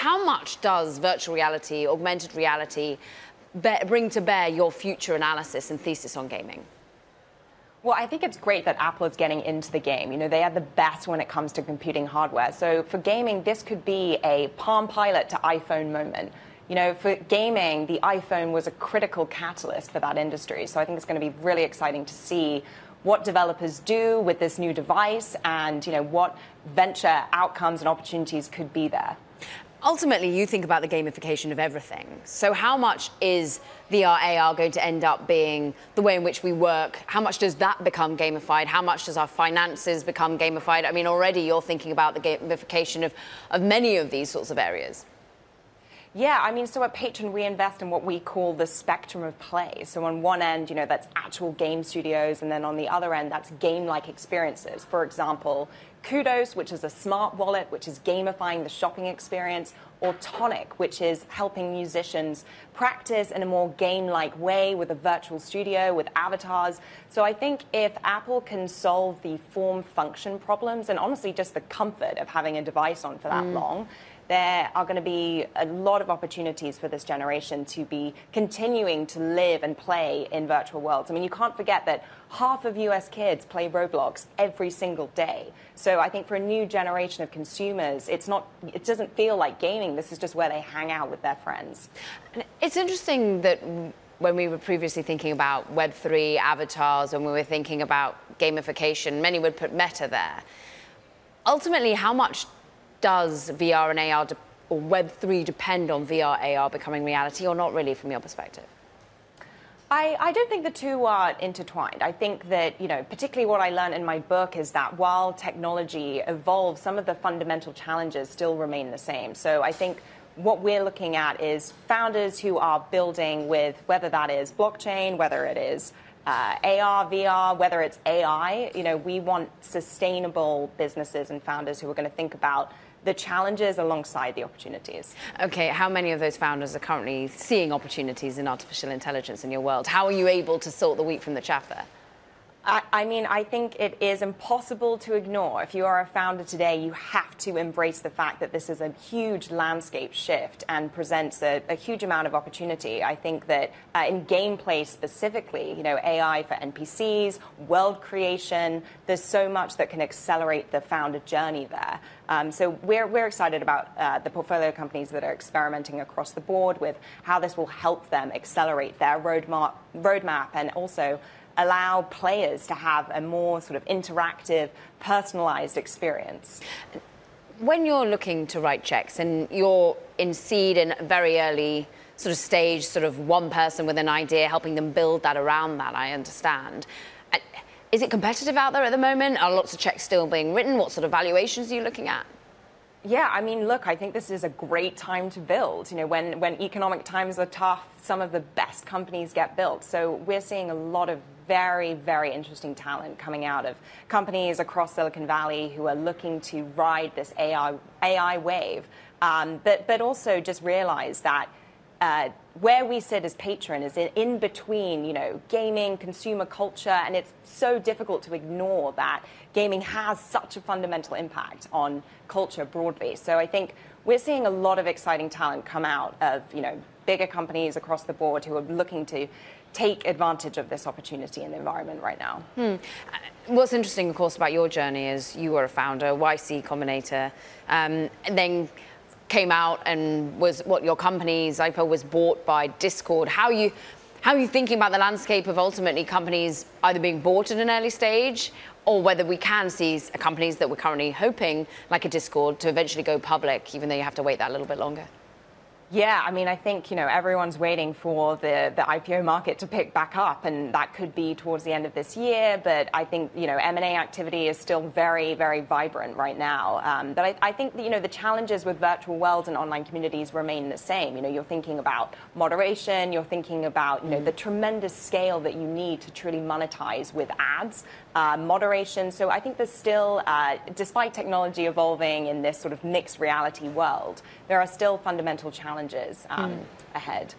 How much does virtual reality, augmented reality, bring to bear your future analysis and thesis on gaming? Well, I think it's great that Apple is getting into the game. You know, they are the best when it comes to computing hardware. So for gaming, this could be a Palm Pilot to iPhone moment. You know, for gaming, the iPhone was a critical catalyst for that industry. So I think it's going to be really exciting to see what developers do with this new device and, you know, what venture outcomes and opportunities could be there ultimately you think about the gamification of everything. So how much is VR, AR going to end up being the way in which we work? How much does that become gamified? How much does our finances become gamified? I mean, already you're thinking about the gamification of, of many of these sorts of areas. Yeah, I mean, so at Patron, we invest in what we call the spectrum of play. So on one end, you know, that's actual game studios, and then on the other end, that's game-like experiences. For example, Kudos, which is a smart wallet, which is gamifying the shopping experience, or Tonic, which is helping musicians practice in a more game like way with a virtual studio, with avatars. So I think if Apple can solve the form function problems and honestly just the comfort of having a device on for that mm. long, there are going to be a lot of opportunities for this generation to be continuing to live and play in virtual worlds. I mean, you can't forget that half of US kids play Roblox every single day. So I think for a new generation of consumers, it's not, it doesn't feel like gaming. This is just where they hang out with their friends. It's interesting that when we were previously thinking about Web3 avatars, when we were thinking about gamification, many would put meta there. Ultimately, how much does VR and AR or Web3 depend on VR, AR becoming reality, or not really from your perspective? I, I, don't think the two are intertwined. I think that, you know, particularly what I learned in my book is that while technology evolves, some of the fundamental challenges still remain the same. So I think what we're looking at is founders who are building with whether that is blockchain, whether it is uh, AR, VR, whether it's AI, you know, we want sustainable businesses and founders who are going to think about the challenges alongside the opportunities. Okay, how many of those founders are currently seeing opportunities in artificial intelligence in your world? How are you able to sort the wheat from the chaff there? I, I, mean, I think it is impossible to ignore. If you are a founder today, you have to embrace the fact that this is a huge landscape shift and presents a, a huge amount of opportunity. I think that uh, in gameplay specifically, you know, AI for NPCs, world creation, there's so much that can accelerate the founder journey there. Um, so we're, excited about uh, the portfolio companies that are experimenting across the board with how this will help them accelerate their roadmap, roadmap and also allow players to have a more sort of interactive, personalized experience. When you're looking to write checks and you're in seed and very early sort of stage, sort of one person with an idea, helping them build that around that, I understand. Is it competitive out there at the moment? Are lots of checks still being written? What sort of valuations are you looking at? Yeah, I mean, look, I think this is a great time to build. You know, when, when economic times are tough, some of the best companies get built. So we're seeing a lot of very, very interesting talent coming out of companies across Silicon Valley who are looking to ride this AI, AI wave, um, but, but also just realize that uh, where we sit as patron is in, between, you know, gaming, consumer culture, and it's so difficult to ignore that gaming has such a fundamental impact on culture broadly. So I think we're seeing a lot of exciting talent come out of, you know, bigger companies across the board who are looking to take advantage of this opportunity in the environment right now. Hmm. What's interesting, of course, about your journey is you were a founder, YC Combinator, um, and then came out and was what your company Zyper was bought by Discord. How you how are you thinking about the landscape of ultimately companies either being bought at an early stage or whether we can see companies that we're currently hoping, like a Discord, to eventually go public, even though you have to wait that a little bit longer? Yeah, I mean, I think you know everyone's waiting for the the IPO market to pick back up, and that could be towards the end of this year. But I think you know M and A activity is still very, very vibrant right now. Um, but I, I, think you know the challenges with virtual worlds and online communities remain the same. You know, you're thinking about moderation, you're thinking about you know the tremendous scale that you need to truly monetize with ads, uh, moderation. So I think there's still, uh, despite technology evolving in this sort of mixed reality world, there are still fundamental challenges um, mm. ahead.